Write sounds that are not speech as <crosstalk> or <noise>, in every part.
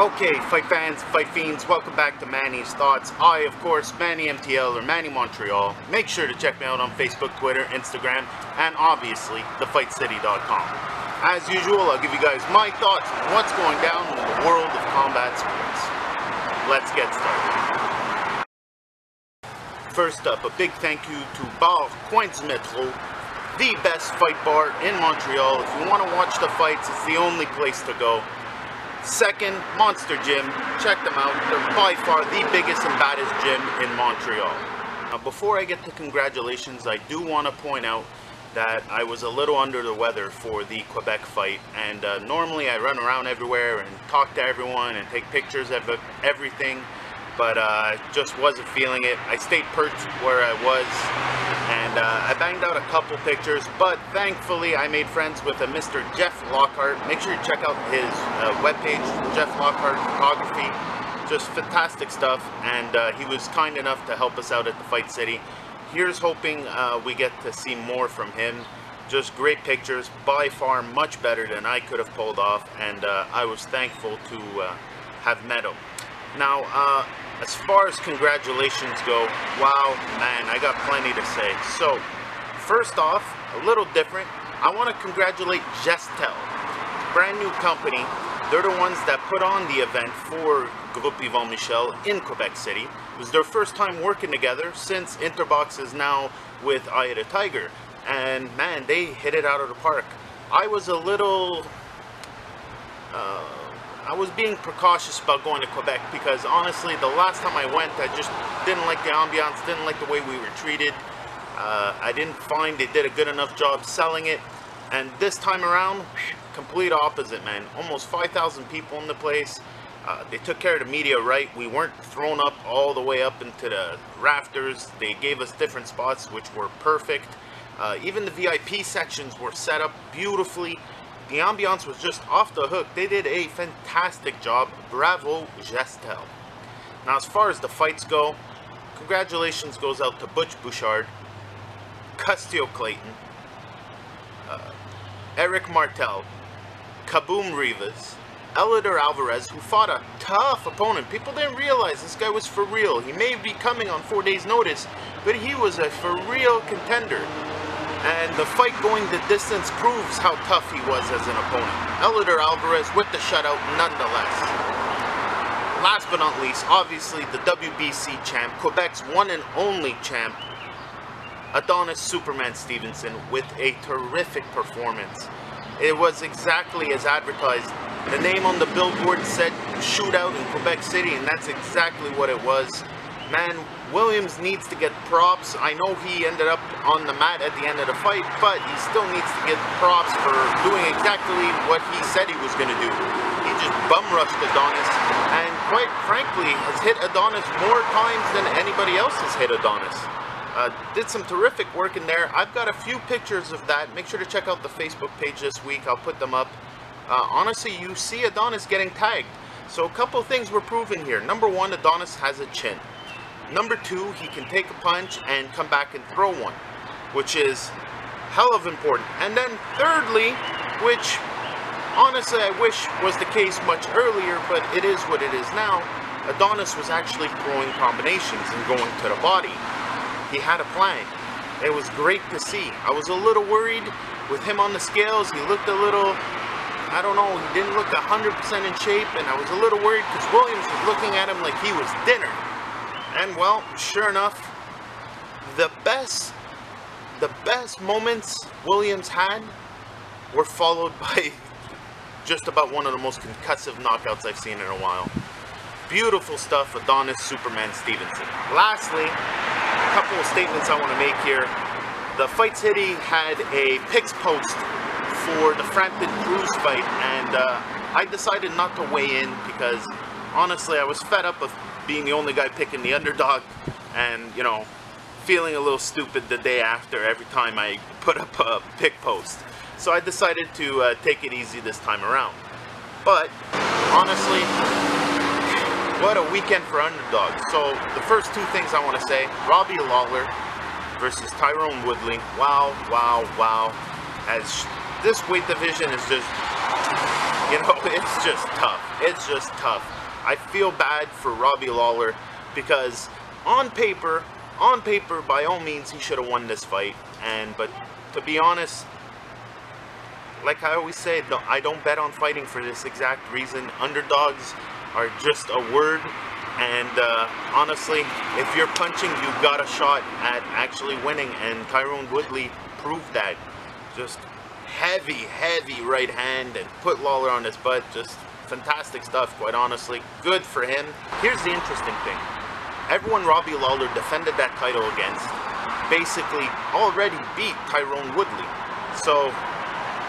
Okay, fight fans, fight fiends, welcome back to Manny's Thoughts. I, of course, Manny MTL or Manny Montreal. Make sure to check me out on Facebook, Twitter, Instagram, and obviously, thefightcity.com. As usual, I'll give you guys my thoughts on what's going down in the world of combat sports. Let's get started. First up, a big thank you to Bar Coins Metro, the best fight bar in Montreal. If you want to watch the fights, it's the only place to go. Second, Monster Gym. Check them out. They're by far the biggest and baddest gym in Montreal. Now, before I get to congratulations, I do want to point out that I was a little under the weather for the Quebec fight and uh, normally I run around everywhere and talk to everyone and take pictures of everything but uh, just wasn't feeling it. I stayed perched where I was and uh, I banged out a couple pictures, but thankfully I made friends with a Mr. Jeff Lockhart. Make sure you check out his uh, webpage, Jeff Lockhart Photography. Just fantastic stuff, and uh, he was kind enough to help us out at the Fight City. Here's hoping uh, we get to see more from him. Just great pictures, by far much better than I could have pulled off, and uh, I was thankful to have met him. Now, uh, as far as congratulations go, wow, man, I got plenty to say. So, first off, a little different, I want to congratulate Gestev, brand new company. They're the ones that put on the event for Groupe Yvon Michel in Quebec City. It was their first time working together since Interbox is now with Eye the Tiger. And man, they hit it out of the park. I was a little... Uh, I was being precautious about going to Quebec because honestly, the last time I went, I just didn't like the ambiance, didn't like the way we were treated. Uh, I didn't find they did a good enough job selling it. And this time around, complete opposite, man. Almost 5,000 people in the place. Uh, they took care of the media right. We weren't thrown up all the way up into the rafters. They gave us different spots, which were perfect. Uh, even the VIP sections were set up beautifully. The ambiance was just off the hook. They did a fantastic job. Bravo, Gestev. Now, as far as the fights go, congratulations goes out to Butch Bouchard, Custio Clayton, uh, Eric Martel, Kaboom Rivas, Eleider Alvarez, who fought a tough opponent. People didn't realize this guy was for real. He may be coming on four days' notice, but he was a for real contender and the fight going the distance proves how tough he was as an opponent. Eleider Alvarez with the shutout nonetheless. Last but not least, obviously the WBC champ, Quebec's one and only champ, Adonis Superman Stevenson with a terrific performance. It was exactly as advertised. The name on the billboard said shootout in Quebec City and that's exactly what it was man, Williams needs to get props. I know he ended up on the mat at the end of the fight, but he still needs to get props for doing exactly what he said he was going to do. He just bum rushed Adonis, and quite frankly, has hit Adonis more times than anybody else has hit Adonis. Uh, did some terrific work in there. I've got a few pictures of that. Make sure to check out the Facebook page this week. I'll put them up. Uh, honestly, you see Adonis getting tagged. So a couple things were proven here. Number one, Adonis has a chin. Number two, he can take a punch and come back and throw one, which is hell of important. And then thirdly, which honestly I wish was the case much earlier, but it is what it is now, Adonis was actually throwing combinations and going to the body. He had a plan. It was great to see. I was a little worried with him on the scales. He looked a little, I don't know, he didn't look 100% in shape, and I was a little worried because Williams was looking at him like he was dinner. And well, sure enough, the best the best moments Williams had were followed <laughs> by just about one of the most concussive knockouts I've seen in a while. Beautiful stuff, Adonis Superman Stevenson. Lastly, a couple of statements I want to make here. The Fight City had a picks post for the Frampton Cruz fight, and uh, I decided not to weigh in because honestly I was fed up with being the only guy picking the underdog and, you know, feeling a little stupid the day after every time I put up a pick post. So I decided to uh, take it easy this time around. But, honestly, what a weekend for underdogs. So, the first two things I want to say, Robbie Lawler versus Tyron Woodley. Wow, wow, wow. As this weight division is just You know, <laughs> it's just tough. It's just tough. I feel bad for Robbie Lawler because on paper, on paper, by all means, he should have won this fight. And but to be honest, like I always say, no, I don't bet on fighting for this exact reason. Underdogs are just a word. And uh, honestly, if you're punching, you've got a shot at actually winning. And Tyron Woodley proved that. Just heavy, heavy right hand and put Lawler on his butt. Just fantastic stuff, quite honestly. Good for him. Here's the interesting thing. Everyone Robbie Lawler defended that title against basically already beat Tyron Woodley. So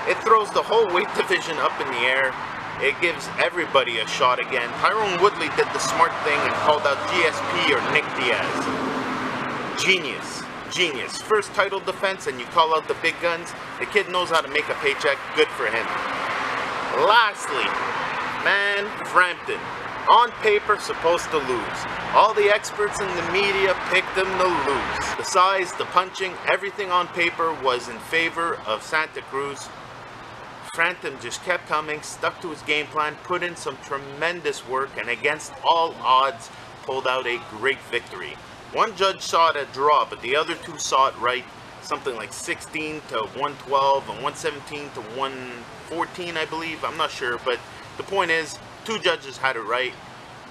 it throws the whole weight <laughs> division up in the air. It gives everybody a shot again. Tyron Woodley did the smart thing and called out GSP or Nick Diaz. Genius. Genius. First title defense and you call out the big guns. The kid knows how to make a paycheck. Good for him. Lastly, man, Frampton. On paper, supposed to lose. All the experts in the media picked him to lose. The size, the punching, everything on paper was in favor of Santa Cruz. Frampton just kept coming, stuck to his game plan, put in some tremendous work, and against all odds, pulled out a great victory. One judge saw it a draw, but the other two saw it right. Something like 16 to 112 and 117 to 114, I believe. I'm not sure, but the point is, two judges had it right.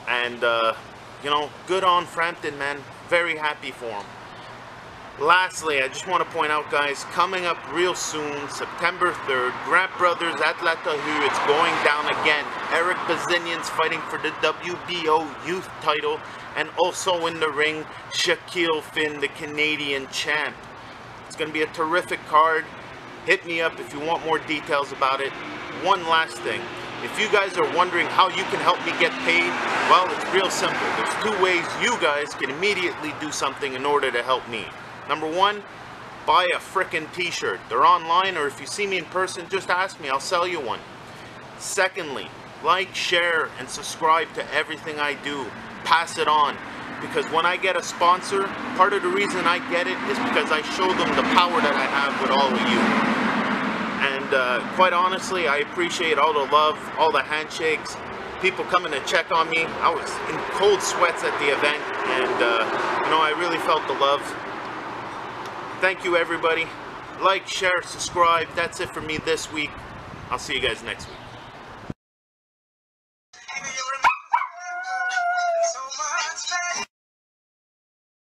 And, uh, you know, good on Frampton, man. Very happy for him. Lastly, I just want to point out, guys, coming up real soon, September 3rd, Grant Brothers at Latahu, it's going down again. Erik Bazinyan's fighting for the WBO youth title, and also in the ring, Shakeel Phinn, the Canadian champ. It's going to be a terrific card. Hit me up if you want more details about it. One last thing. If you guys are wondering how you can help me get paid, well, it's real simple. There's two ways you guys can immediately do something in order to help me. Number one, buy a frickin' t-shirt. They're online, or if you see me in person, just ask me. I'll sell you one. Secondly, like, share, and subscribe to everything I do. Pass it on. Because when I get a sponsor, part of the reason I get it is because I show them the power that I have with all of you. And uh, quite honestly, I appreciate all the love, all the handshakes, people coming to check on me. I was in cold sweats at the event, and uh, you know, I really felt the love. Thank you, everybody. Like, share, subscribe. That's it for me this week. I'll see you guys next week.